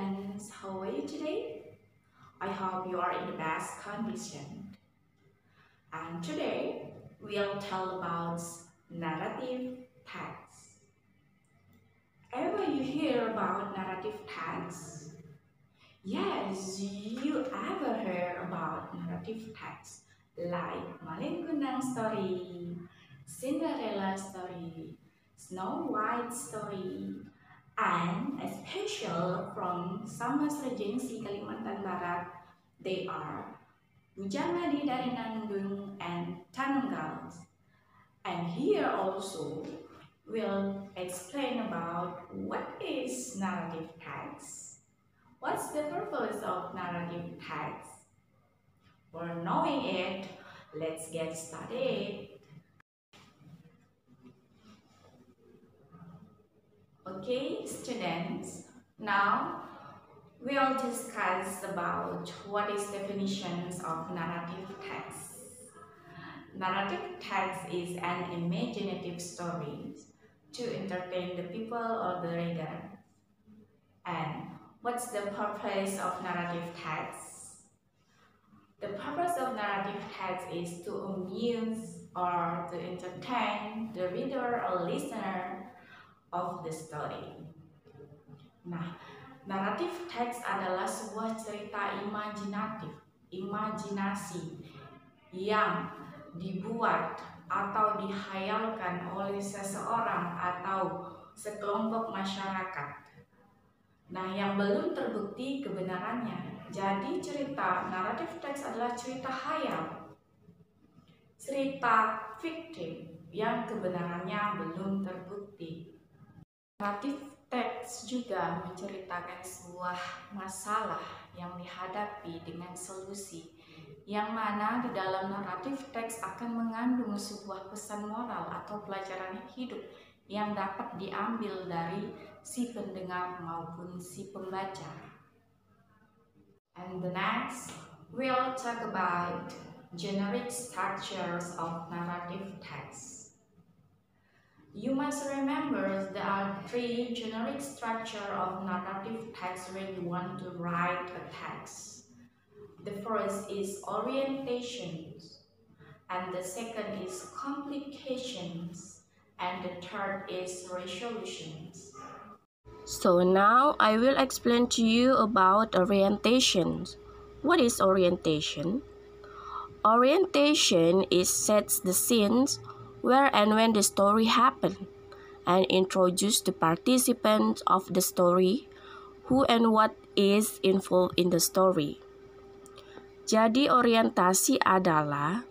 Students, how are you today? I hope you are in the best condition. And today we'll tell about narrative texts. Ever you hear about narrative texts? Yes, you ever heard about narrative texts like Malin story, Cinderella story, Snow White story, and especially from Samas Regency Kalimantan Barat, they are Bujangadi dari Nanggung and Tanunggal. And here also we'll explain about what is narrative text, what's the purpose of narrative text. For knowing it, let's get started. Okay, students, now we'll discuss about what is definitions of narrative text. Narrative text is an imaginative story to entertain the people or the reader. And what's the purpose of narrative text? The purpose of narrative text is to amuse or to entertain the reader or listener of the story. Nah, naratif teks adalah sebuah cerita imajinatif, imajinasi yang dibuat atau dihayalkan oleh seseorang atau sekelompok masyarakat. Nah, yang belum terbukti kebenarannya. Jadi cerita naratif teks adalah cerita hayal. Cerita fiktif yang kebenarannya belum terbukti. Naratif teks juga menceritakan sebuah masalah yang dihadapi dengan solusi yang mana di dalam naratif teks akan mengandung sebuah pesan moral atau pelajaran hidup yang dapat diambil dari si pendengar maupun si pembaca. And the next, we'll talk about generic structures of narrative text. You must remember there are three generic structure of narrative text when you want to write a text. The first is orientations, and the second is complications, and the third is resolutions. So now I will explain to you about orientations. What is orientation? Orientation is sets the scenes where and when the story happened, and introduce the participants of the story, who and what is involved in the story. Jadi orientasi adalah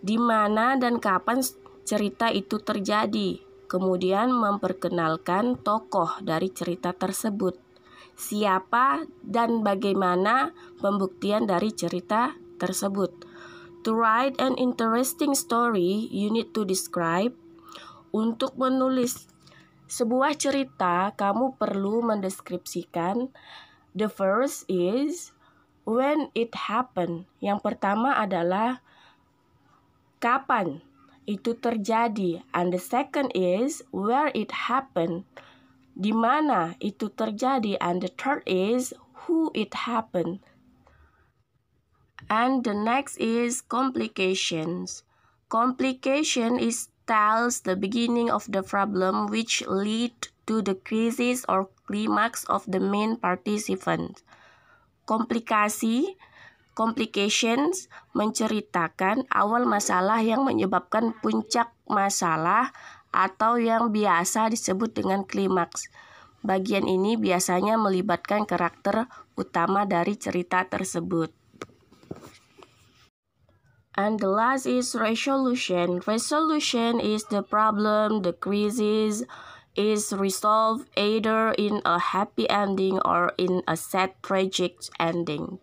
di mana dan kapan cerita itu terjadi, kemudian memperkenalkan tokoh dari cerita tersebut, siapa dan bagaimana pembuktian dari cerita tersebut. To write an interesting story, you need to describe. Untuk menulis sebuah cerita, kamu perlu mendeskripsikan. The first is when it happened. Yang pertama adalah kapan itu terjadi. And the second is where it happened. Di mana itu terjadi. And the third is who it happened. And the next is complications. Complication is tells the beginning of the problem which lead to the crisis or climax of the main participant. Komplikasi complications menceritakan awal masalah yang menyebabkan puncak masalah atau yang biasa disebut dengan klimaks. Bagian ini biasanya melibatkan karakter utama dari cerita tersebut. And the last is resolution. Resolution is the problem, the crisis is resolved either in a happy ending or in a sad tragic ending.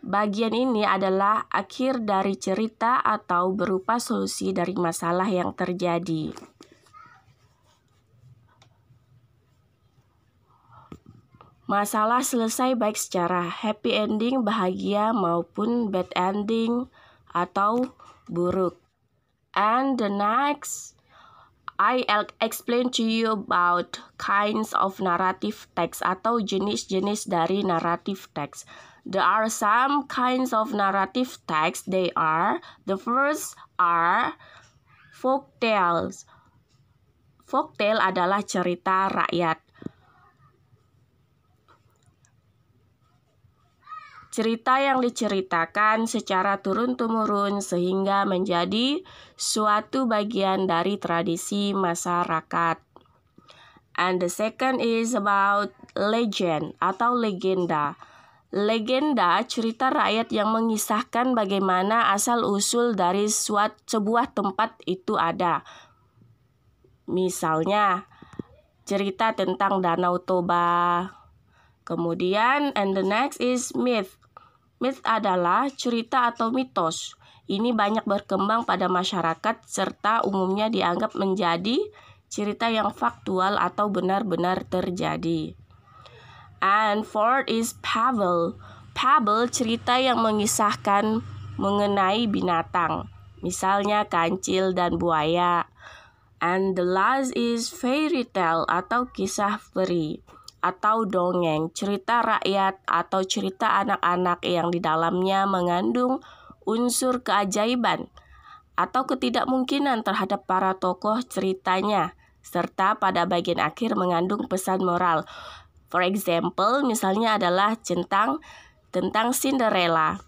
Bagian ini adalah akhir dari cerita atau berupa solusi dari masalah yang terjadi. Masalah selesai baik secara happy ending, bahagia maupun bad ending atau buruk. And the next I'll explain to you about kinds of narrative text atau jenis-jenis dari narrative text. There are some kinds of narrative text. They are the first are folk tales. Folk tale adalah cerita rakyat. Cerita yang diceritakan secara turun-temurun sehingga menjadi suatu bagian dari tradisi masyarakat. And the second is about legend atau legenda. Legenda cerita rakyat yang mengisahkan bagaimana asal-usul dari suat, sebuah tempat itu ada. Misalnya, cerita tentang Danau Toba. Kemudian, and the next is myth. Myth adalah cerita atau mitos. Ini banyak berkembang pada masyarakat serta umumnya dianggap menjadi cerita yang faktual atau benar-benar terjadi. And fourth is fable. Fable cerita yang mengisahkan mengenai binatang, misalnya kancil dan buaya. And the last is fairy tale atau kisah peri atau dongeng, cerita rakyat atau cerita anak-anak yang di dalamnya mengandung unsur keajaiban atau ketidakmungkinan terhadap para tokoh ceritanya, serta pada bagian akhir mengandung pesan moral. For example, misalnya adalah tentang tentang Cinderella,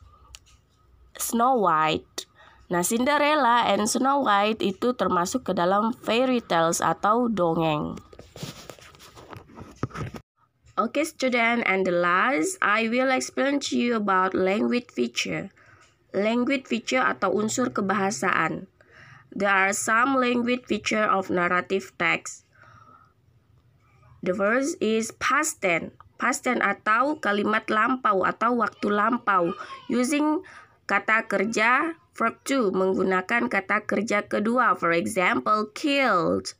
Snow White. Nah, Cinderella and Snow White itu termasuk ke dalam fairy tales atau dongeng. Okay student and the last I will explain to you about language feature. Language feature atau unsur kebahasaan. There are some language feature of narrative text. The first is past tense. Past tense atau kalimat lampau atau waktu lampau using kata kerja verb to menggunakan kata kerja kedua. For example, killed,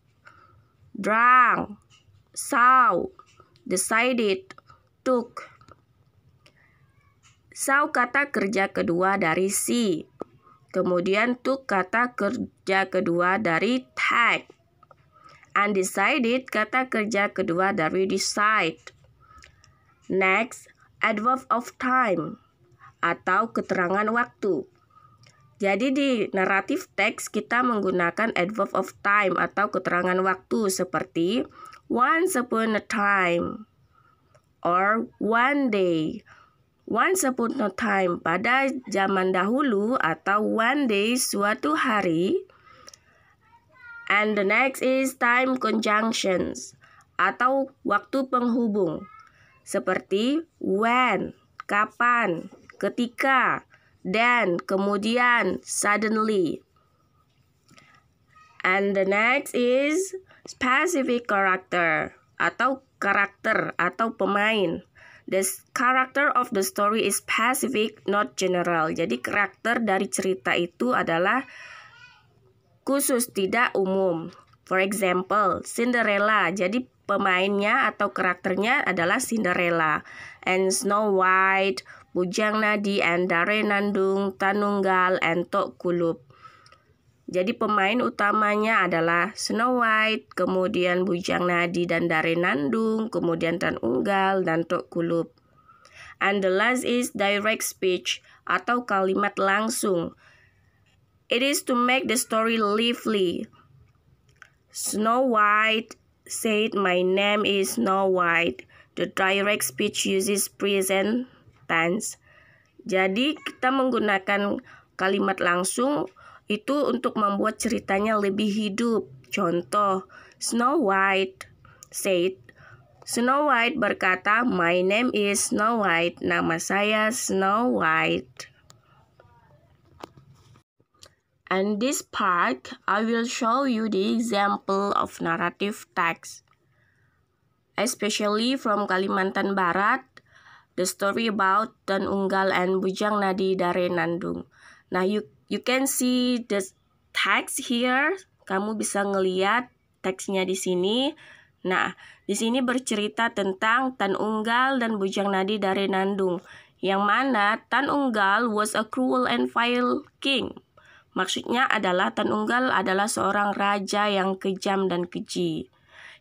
drunk, saw, decided, took. Saw kata kerja kedua dari si. Kemudian took kata kerja kedua dari take. Undecided kata kerja kedua dari decide. Next, adverb of time atau keterangan waktu. Jadi di naratif teks kita menggunakan adverb of time atau keterangan waktu seperti once upon a time or one day. Once upon a time pada zaman dahulu atau one day suatu hari. And the next is time conjunctions atau waktu penghubung seperti when, kapan, ketika, dan, kemudian, suddenly. And the next is specific character atau karakter atau pemain. The character of the story is specific, not general. Jadi karakter dari cerita itu adalah khusus, tidak umum. For example, Cinderella. Jadi pemainnya atau karakternya adalah Cinderella. And Snow White, Bujang Nadi, and Dare Nandung, Tanunggal, and Tok Kulub. Jadi pemain utamanya adalah Snow White, kemudian Bujang Nadi dan Dare Nandung, kemudian Tan Unggal dan Tok Kulub. And the last is direct speech atau kalimat langsung. It is to make the story lively. Snow White said, My name is Snow White. The direct speech uses present tense. Jadi kita menggunakan kalimat langsung itu untuk membuat ceritanya lebih hidup. Contoh, Snow White said, Snow White berkata, My name is Snow White. Nama saya Snow White. And this part, I will show you the example of narrative text. Especially from Kalimantan Barat, the story about Tan Unggal and Bujang Nadi Dare Nandung. Nah, you You can see the text here. Kamu bisa ngeliat teksnya di sini. Nah, di sini bercerita tentang Tan Unggal dan Bujang Nadi dari Nandung. Yang mana Tan Unggal was a cruel and vile king. Maksudnya adalah Tan Unggal adalah seorang raja yang kejam dan keji.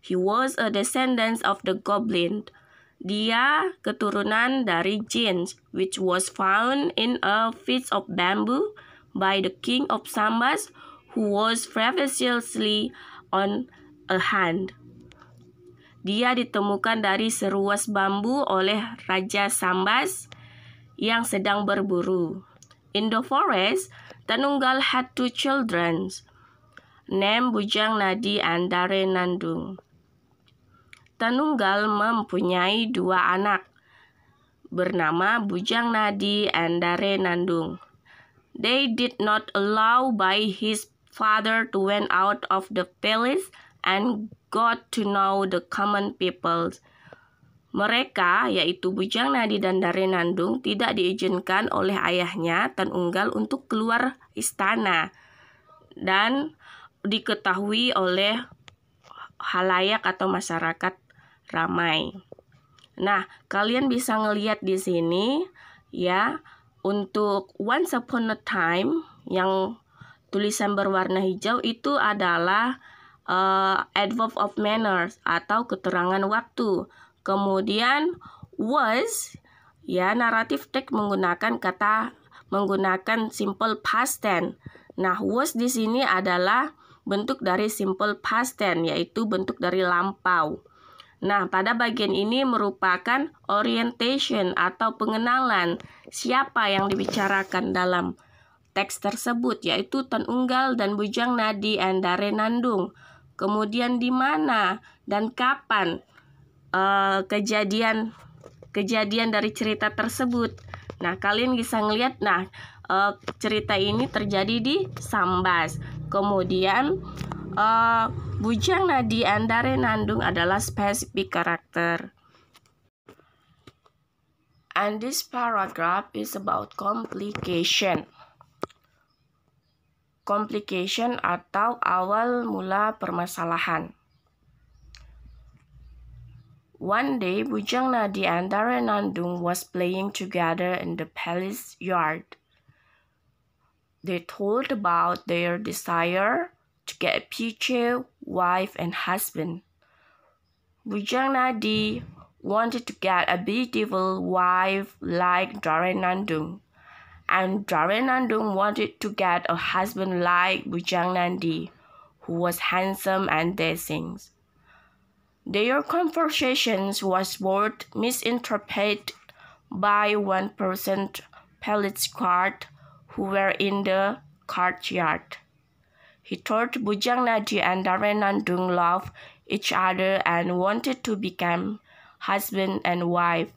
He was a descendant of the goblin. Dia keturunan dari jin, which was found in a piece of bamboo by the king of Sambas, who was previously on a hand. Dia ditemukan dari seruas bambu oleh Raja Sambas yang sedang berburu. In the forest, Tanunggal had two children, named Bujang Nadi and Dare Nandung. Tanunggal mempunyai dua anak, bernama Bujang Nadi and Dare Nandung. They did not allow by his father to went out of the palace and got to know the common people. Mereka, yaitu Bujang Nadi dan Dare Nandung, tidak diizinkan oleh ayahnya Tan Unggal untuk keluar istana dan diketahui oleh halayak atau masyarakat ramai. Nah, kalian bisa ngelihat di sini ya untuk once upon a time yang tulisan berwarna hijau itu adalah uh, adverb of manners atau keterangan waktu. Kemudian was ya naratif teks menggunakan kata menggunakan simple past tense. Nah, was di sini adalah bentuk dari simple past tense yaitu bentuk dari lampau. Nah, pada bagian ini merupakan orientation atau pengenalan siapa yang dibicarakan dalam teks tersebut yaitu Tan Unggal dan Bujang Nadi Dare Nandung. Kemudian di mana dan kapan uh, kejadian kejadian dari cerita tersebut. Nah, kalian bisa ngelihat nah uh, cerita ini terjadi di Sambas. Kemudian uh, Bujang Nadi Andare Nandung adalah spesifik karakter. And this paragraph is about complication. Complication atau awal mula permasalahan. One day, Bujang Nadi and Nandung was playing together in the palace yard. They told about their desire to get a future wife and husband. Bujang Nadi wanted to get a beautiful wife like Nandung, and Nandung wanted to get a husband like Bujang Nandi, who was handsome and dancing. Their conversations was both misinterpreted by one person Pellet's cart who were in the courtyard. He thought Bujang Nadi and Darenandung loved each other and wanted to become husband and wife.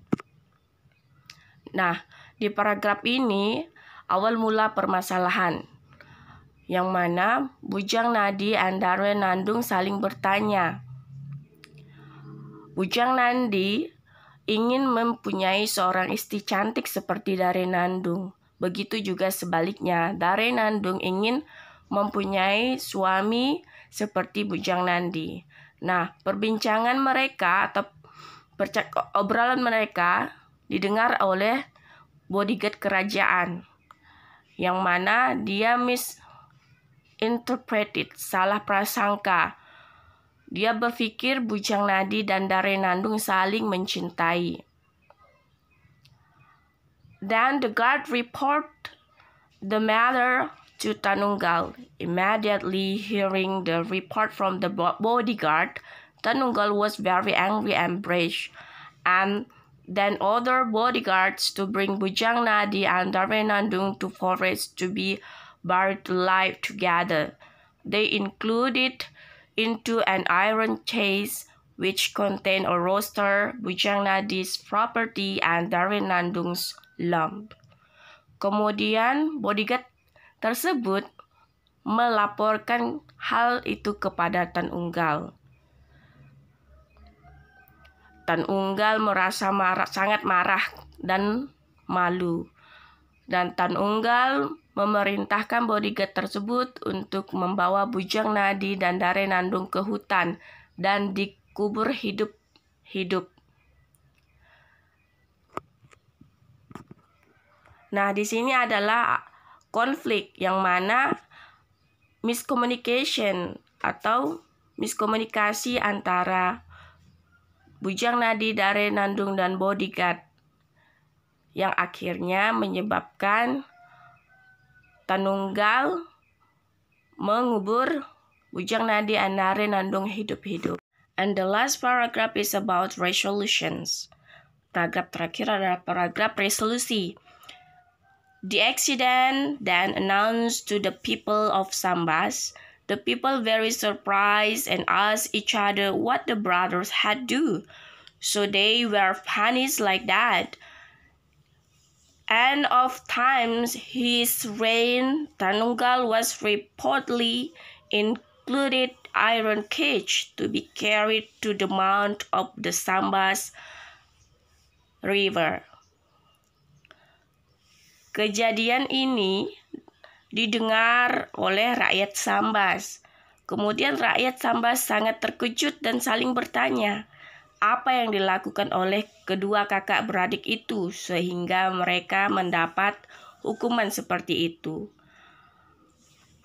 Nah, di paragraf ini awal mula permasalahan yang mana Bujang Nadi dan Darren Nandung saling bertanya Bujang Nandi ingin mempunyai seorang istri cantik seperti Dare Nandung. Begitu juga sebaliknya, Dare Nandung ingin mempunyai suami seperti Bujang Nandi. Nah, perbincangan mereka atau obrolan mereka didengar oleh bodyguard kerajaan yang mana dia misinterpreted, salah prasangka dia berpikir Bujang Nadi dan Dare Nandung saling mencintai. Then the guard report the matter to Tanunggal. Immediately hearing the report from the bodyguard, Tanunggal was very angry and brash, and then ordered bodyguards to bring Bujang Nadi and Dare Nandung to forest to be buried alive together. They included into an iron chase which contained a roaster, Bujang Nadi's property, and Darwin Nandung's lump. Kemudian bodyguard tersebut melaporkan hal itu kepada Tan Unggal. Tan Unggal merasa marah, sangat marah dan malu. Dan Tan Unggal memerintahkan bodyguard tersebut untuk membawa Bujang Nadi dan Dare Nandung ke hutan dan dikubur hidup-hidup. Nah, di sini adalah konflik yang mana miscommunication atau miskomunikasi antara Bujang Nadi, Dare Nandung, dan bodyguard yang akhirnya menyebabkan Tanunggal mengubur Bujang Nadi dan Dare Nandung hidup-hidup. And the last paragraph is about resolutions. Paragraf terakhir adalah paragraf resolusi. The accident then announced to the people of Sambas. The people very surprised and asked each other what the brothers had do. So they were punished like that. And of times his reign, Tanunggal was reportedly included iron cage to be carried to the mouth of the Sambas River. Kejadian ini didengar oleh rakyat Sambas. Kemudian rakyat Sambas sangat terkejut dan saling bertanya, apa yang dilakukan oleh kedua kakak beradik itu sehingga mereka mendapat hukuman seperti itu.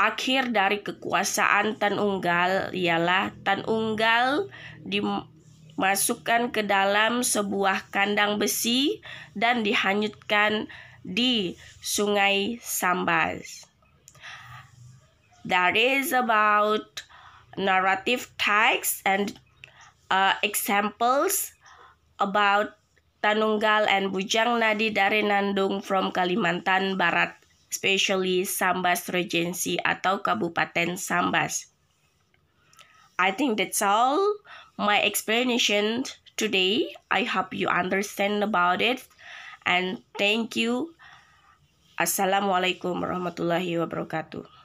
Akhir dari kekuasaan Tan Unggal ialah Tan Unggal dimasukkan ke dalam sebuah kandang besi dan dihanyutkan di Sungai Sambas. That is about narrative text and uh, examples about Tanunggal and Bujang Nadi dari Nandung from Kalimantan Barat, especially Sambas Regency atau Kabupaten Sambas. I think that's all my explanation today. I hope you understand about it and thank you. Assalamualaikum warahmatullahi wabarakatuh.